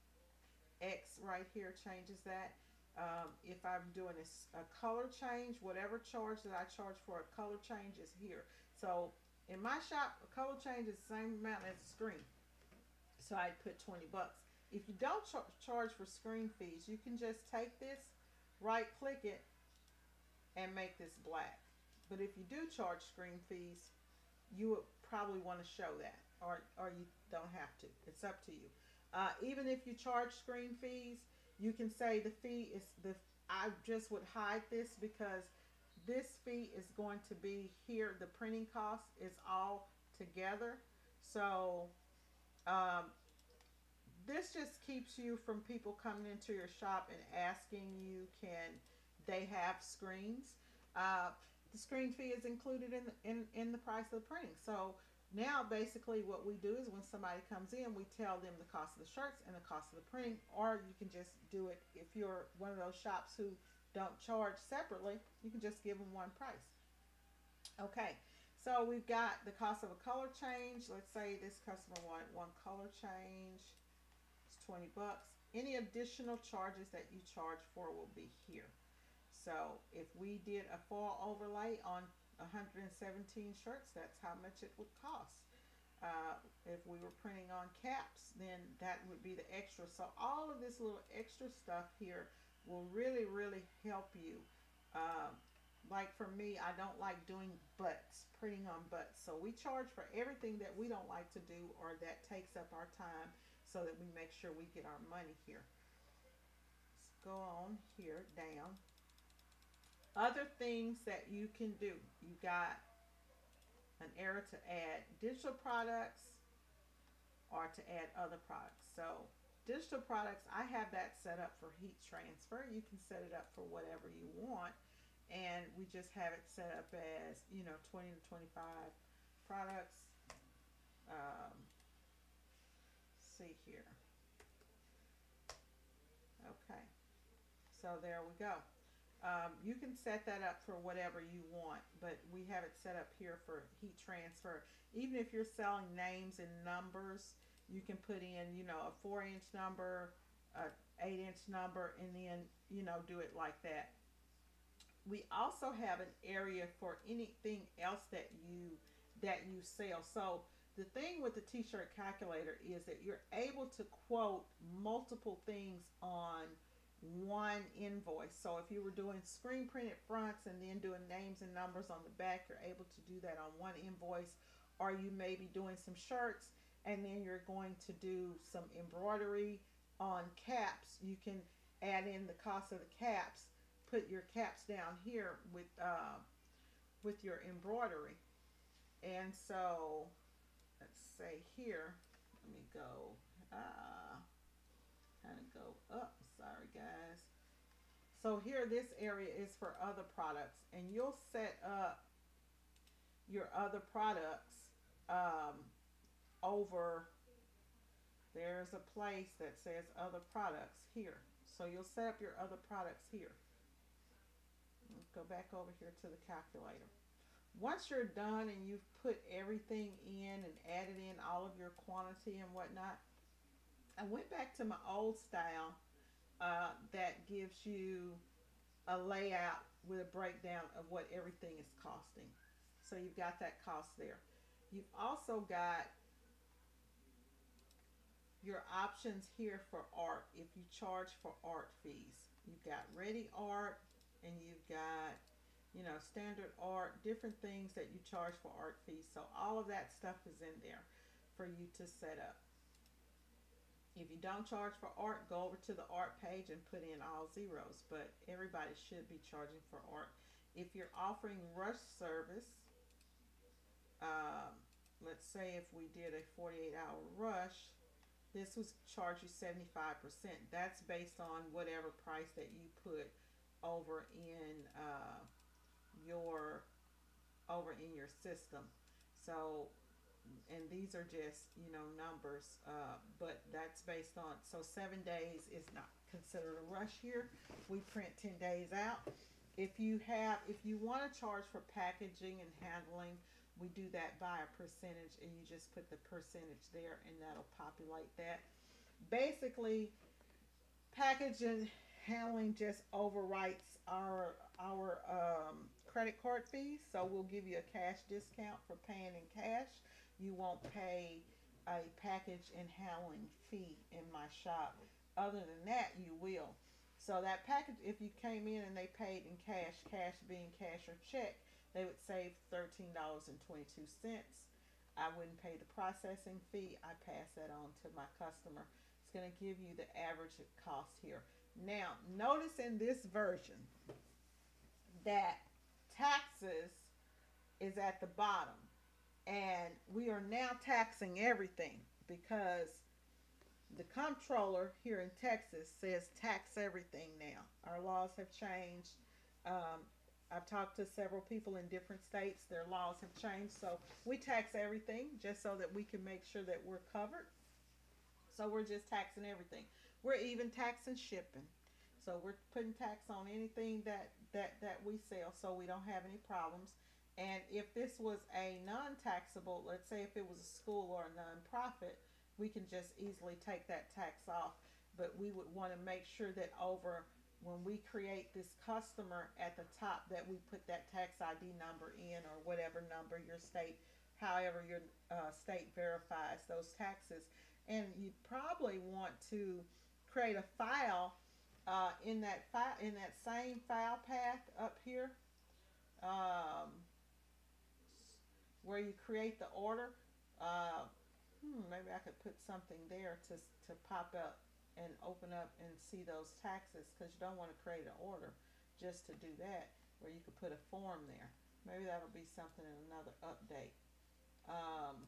X right here changes that. Um, if I'm doing a, a, color change, whatever charge that I charge for a color change is here. So in my shop, a color change is the same amount as a screen. So I'd put 20 bucks. If you don't ch charge for screen fees, you can just take this, right click it, and make this black. But if you do charge screen fees, you would probably want to show that or, or you don't have to. It's up to you. Uh, even if you charge screen fees, You can say the fee is the. I just would hide this because this fee is going to be here. The printing cost is all together. So um, this just keeps you from people coming into your shop and asking you, can they have screens? Uh, the screen fee is included in the, in, in the price of the printing. So now basically what we do is when somebody comes in, we tell them the cost of the shirts and the cost of the printing, or you can just do it if you're one of those shops who don't charge separately, you can just give them one price. Okay, so we've got the cost of a color change. Let's say this customer wanted one color change. It's 20 bucks. Any additional charges that you charge for will be here. So if we did a foil overlay on 117 shirts, that's how much it would cost. Uh, if we were printing on caps, then that would be the extra. So all of this little extra stuff here will really, really help you. Uh, like for me, I don't like doing butts, printing on butts. So we charge for everything that we don't like to do or that takes up our time so that we make sure we get our money here. Let's go on here down other things that you can do. You got an area to add digital products or to add other products. So digital products, I have that set up for heat transfer. You can set it up for whatever you want. And we just have it set up as, you know, 20 to 25 products. Um, see here. Okay. So there we go. Um, you can set that up for whatever you want, but we have it set up here for heat transfer. Even if you're selling names and numbers, you can put in, you know, a four inch number, a eight inch number, and then, you know, do it like that. We also have an area for anything else that you that you sell. So the thing with the t-shirt calculator is that you're able to quote multiple things on one invoice. So if you were doing screen printed fronts and then doing names and numbers on the back, you're able to do that on one invoice. Or you may be doing some shirts and then you're going to do some embroidery on caps. You can add in the cost of the caps, put your caps down here with uh, with your embroidery. And so let's say here, let me go. Uh, kind of go up. Guys. So here, this area is for other products, and you'll set up your other products um, over. There's a place that says other products here. So you'll set up your other products here. Let's go back over here to the calculator. Once you're done and you've put everything in and added in all of your quantity and whatnot, I went back to my old style uh, that gives you a layout with a breakdown of what everything is costing. So you've got that cost there. You've also got your options here for art if you charge for art fees. You've got ready art and you've got you know standard art, different things that you charge for art fees. So all of that stuff is in there for you to set up. If you don't charge for art, go over to the art page and put in all zeros. But everybody should be charging for art. If you're offering rush service, um, let's say if we did a 48 hour rush, this was charge you 75%. That's based on whatever price that you put over in uh, your over in your system. So and these are just you know numbers uh, but that's based on so seven days is not considered a rush here. We print 10 days out. If you have if you want to charge for packaging and handling we do that by a percentage and you just put the percentage there and that'll populate that. Basically packaging handling just overwrites our our um, credit card fees so we'll give you a cash discount for paying in cash you won't pay a package and handling fee in my shop. Other than that, you will. So that package, if you came in and they paid in cash, cash being cash or check, they would save $13.22. I wouldn't pay the processing fee. I pass that on to my customer. It's going to give you the average cost here. Now, notice in this version that taxes is at the bottom. And we are now taxing everything because the comptroller here in Texas says tax everything now. Our laws have changed. Um, I've talked to several people in different states. Their laws have changed. So we tax everything just so that we can make sure that we're covered. So we're just taxing everything. We're even taxing shipping. So we're putting tax on anything that, that, that we sell so we don't have any problems. And if this was a non-taxable, let's say if it was a school or a nonprofit, we can just easily take that tax off. But we would want to make sure that over when we create this customer at the top that we put that tax ID number in or whatever number your state, however your uh, state verifies those taxes. And you probably want to create a file uh, in that file in that same file path up here. Um, where you create the order. Uh, hmm, maybe I could put something there to, to pop up and open up and see those taxes because you don't want to create an order just to do that where you could put a form there. Maybe that'll be something in another update. Um,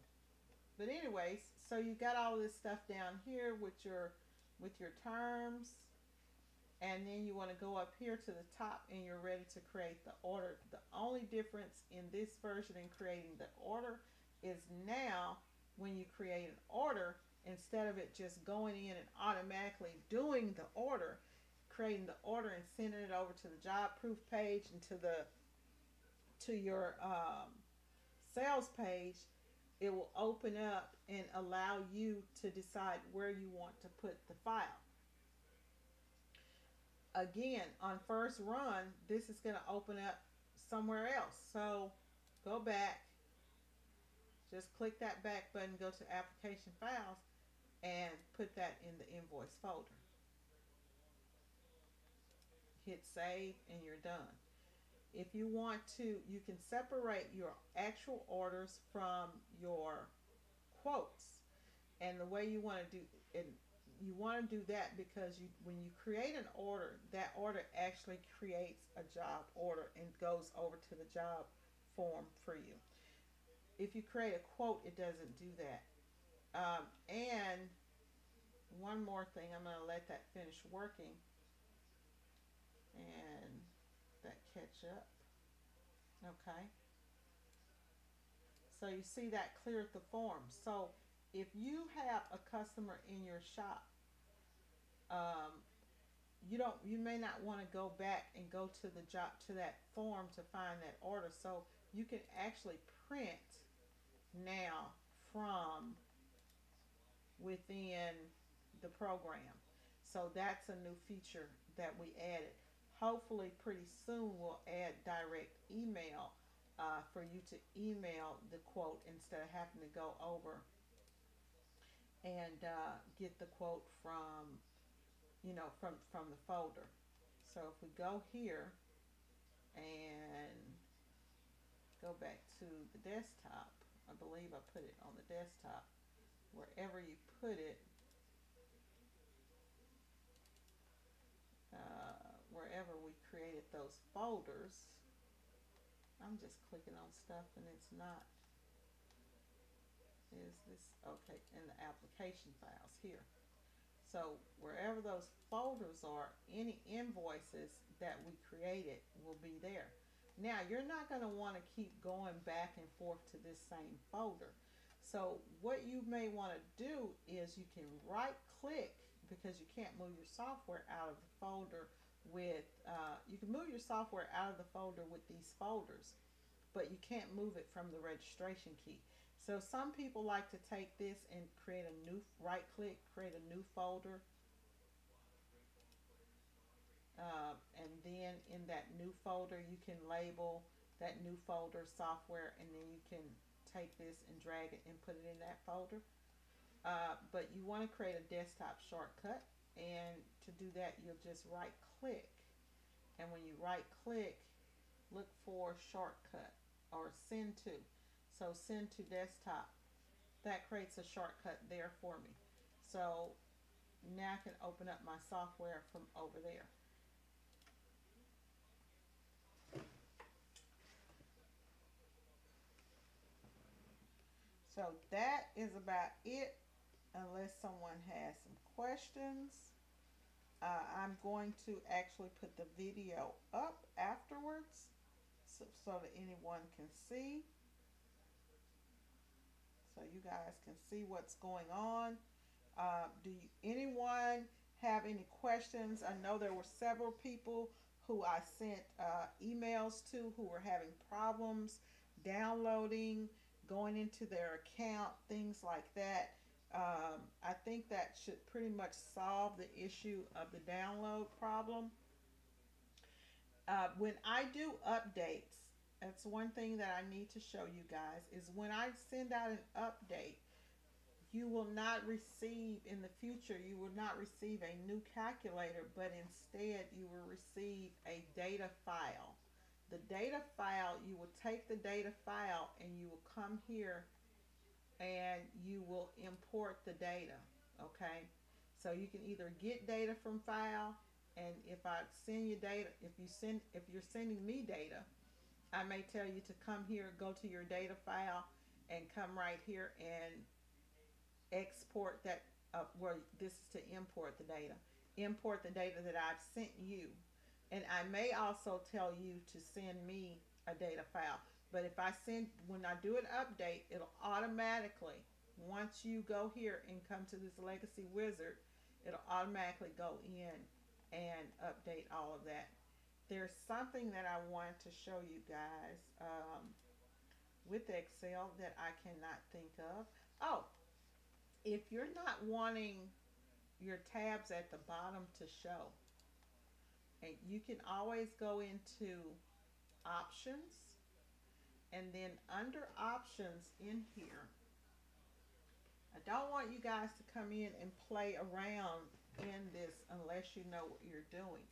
but anyways, so you got all this stuff down here with your with your terms and then you want to go up here to the top and you're ready to create the order. The only difference in this version in creating the order is now when you create an order, instead of it just going in and automatically doing the order, creating the order and sending it over to the job proof page and to the to your um, sales page, it will open up and allow you to decide where you want to put the file again on first run this is going to open up somewhere else. So go back. Just click that back button go to application files and put that in the invoice folder. Hit save and you're done. If you want to you can separate your actual orders from your quotes. And the way you want to do it you want to do that because you when you create an order, that order actually creates a job order and goes over to the job form for you. If you create a quote, it doesn't do that. Um, and one more thing, I'm going to let that finish working and that catch up. Okay. So you see that cleared the form. So if you have a customer in your shop um, you don't you may not want to go back and go to the job to that form to find that order. So you can actually print now from within the program. So that's a new feature that we added. Hopefully pretty soon we'll add direct email uh, for you to email the quote instead of having to go over and uh, get the quote from you know, from, from the folder. So if we go here and go back to the desktop, I believe I put it on the desktop, wherever you put it, uh, wherever we created those folders, I'm just clicking on stuff and it's not. Is this, okay, in the application files here. So wherever those folders are, any invoices that we created will be there. Now you're not going to want to keep going back and forth to this same folder. So what you may want to do is you can right click because you can't move your software out of the folder with, uh, you can move your software out of the folder with these folders, but you can't move it from the registration key. So some people like to take this and create a new, right click, create a new folder. Uh, and then in that new folder, you can label that new folder software and then you can take this and drag it and put it in that folder. Uh, but you want to create a desktop shortcut and to do that you'll just right click and when you right click look for shortcut or send to so send to desktop. That creates a shortcut there for me. So now I can open up my software from over there. So that is about it, unless someone has some questions. Uh, I'm going to actually put the video up afterwards so, so that anyone can see. So you guys can see what's going on. Uh, do you, anyone have any questions? I know there were several people who I sent uh, emails to who were having problems downloading going into their account, things like that. Um, I think that should pretty much solve the issue of the download problem. Uh, when I do updates, that's one thing that I need to show you guys is when I send out an update, you will not receive in the future, you will not receive a new calculator, but instead you will receive a data file the data file, you will take the data file and you will come here and you will import the data, okay? So you can either get data from file and if I send you data, if you send, if you're sending me data, I may tell you to come here, go to your data file and come right here and export that, uh, where this is to import the data. Import the data that I've sent you and I may also tell you to send me a data file. But if I send, when I do an update, it'll automatically, once you go here and come to this Legacy Wizard, it'll automatically go in and update all of that. There's something that I want to show you guys um, with Excel that I cannot think of. Oh, if you're not wanting your tabs at the bottom to show, and you can always go into options and then under options in here, I don't want you guys to come in and play around in this unless you know what you're doing.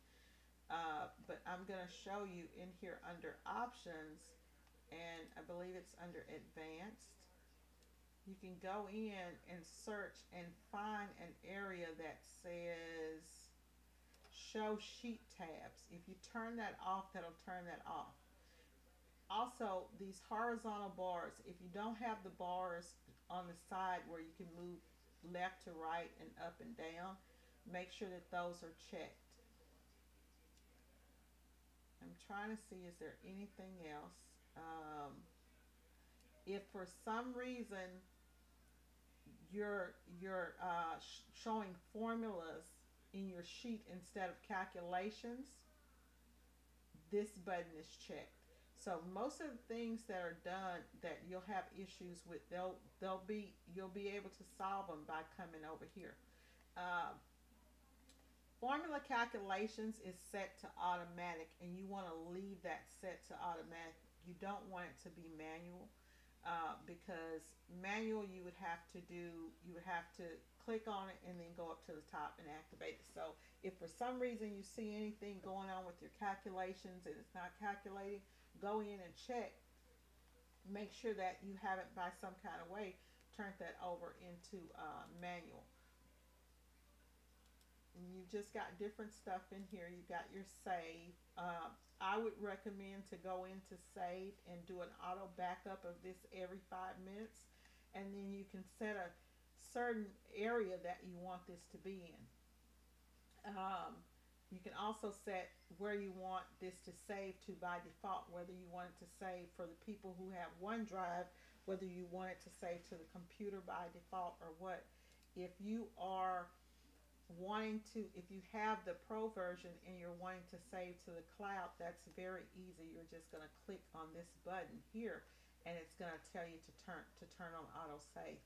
Uh, but I'm going to show you in here under options and I believe it's under advanced. You can go in and search and find an area that says show sheet tabs. If you turn that off, that'll turn that off. Also, these horizontal bars, if you don't have the bars on the side where you can move left to right and up and down, make sure that those are checked. I'm trying to see, is there anything else? Um, if for some reason you're, you're uh, sh showing formulas in your sheet instead of calculations, this button is checked. So most of the things that are done that you'll have issues with, they'll they'll be you'll be able to solve them by coming over here. Uh, formula calculations is set to automatic, and you want to leave that set to automatic. You don't want it to be manual uh, because manual you would have to do you would have to click on it and then go up to the top and activate it. So if for some reason you see anything going on with your calculations and it's not calculating, go in and check. Make sure that you have it by some kind of way turned that over into uh, manual. And you've just got different stuff in here. You've got your save. Uh, I would recommend to go into save and do an auto backup of this every five minutes. And then you can set a certain area that you want this to be in. Um, you can also set where you want this to save to by default, whether you want it to save for the people who have OneDrive, whether you want it to save to the computer by default or what. If you are wanting to, if you have the pro version and you're wanting to save to the cloud, that's very easy. You're just going to click on this button here and it's going to tell you to turn to turn on auto save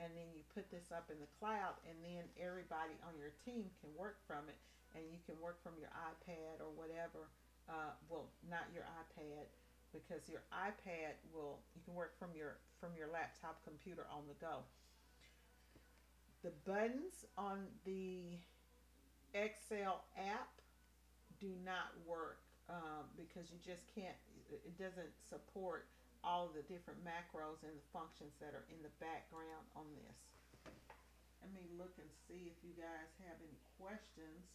and then you put this up in the cloud and then everybody on your team can work from it and you can work from your iPad or whatever uh, well not your iPad because your iPad will you can work from your from your laptop computer on the go the buttons on the Excel app do not work um, because you just can't it doesn't support all the different macros and the functions that are in the background on this. Let me look and see if you guys have any questions.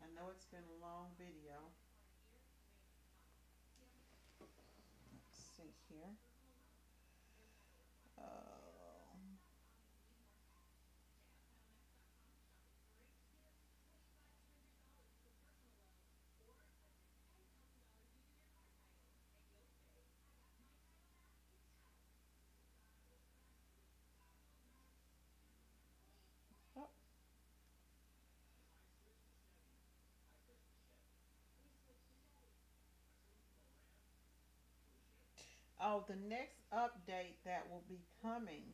I know it's been a long video. Let's see here. Um, Oh, the next update that will be coming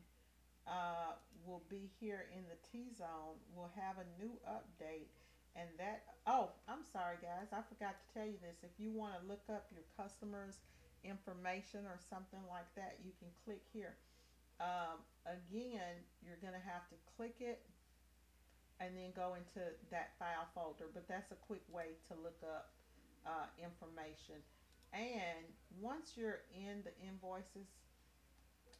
uh, will be here in the T Zone. We'll have a new update, and that. Oh, I'm sorry, guys. I forgot to tell you this. If you want to look up your customers' information or something like that, you can click here. Um, again, you're going to have to click it and then go into that file folder. But that's a quick way to look up uh, information. And once you're in the invoices,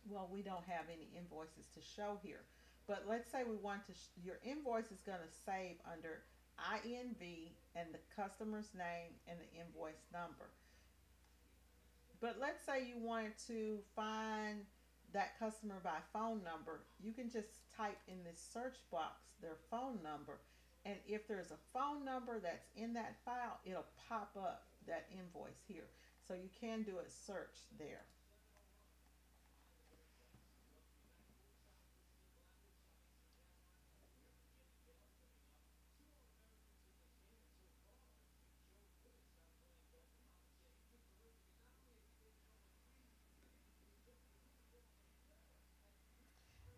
well, we don't have any invoices to show here. But let's say we want to, your invoice is going to save under INV and the customer's name and the invoice number. But let's say you wanted to find that customer by phone number. You can just type in this search box their phone number. And if there's a phone number that's in that file, it'll pop up that invoice here. So you can do a search there.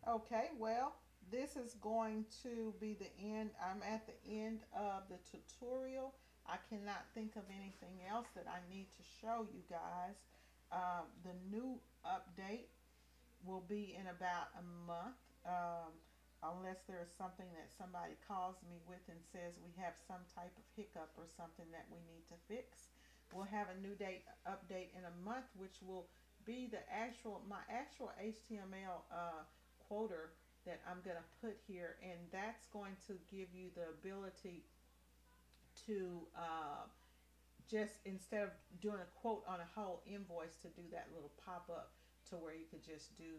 Okay, well, this is going to be the end. I'm at the end of the tutorial. I cannot think of anything else that I need to show you guys. Um, the new update will be in about a month, um, unless there's something that somebody calls me with and says we have some type of hiccup or something that we need to fix. We'll have a new date update in a month, which will be the actual my actual HTML uh, quoter that I'm going to put here, and that's going to give you the ability to uh, just instead of doing a quote on a whole invoice to do that little pop up to where you could just do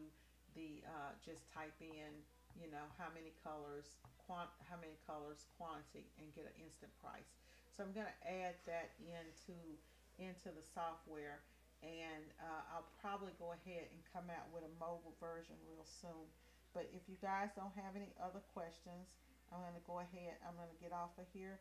the uh, just type in you know how many colors quant how many colors quantity and get an instant price. So I'm going to add that into into the software and uh, I'll probably go ahead and come out with a mobile version real soon. But if you guys don't have any other questions I'm to go ahead I'm to get off of here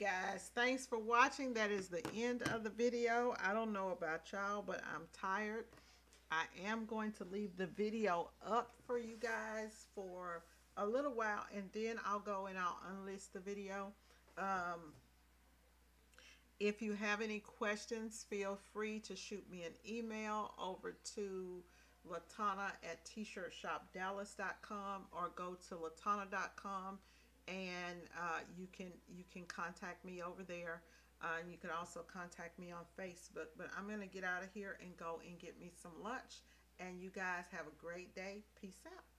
Guys. Thanks for watching. That is the end of the video. I don't know about y'all, but I'm tired. I am going to leave the video up for you guys for a little while, and then I'll go and I'll unlist the video. Um, if you have any questions, feel free to shoot me an email over to latana at tshirtshopdallas.com or go to latana.com and uh, you can you can contact me over there. Uh, and you can also contact me on Facebook. But I'm going to get out of here and go and get me some lunch. And you guys have a great day. Peace out.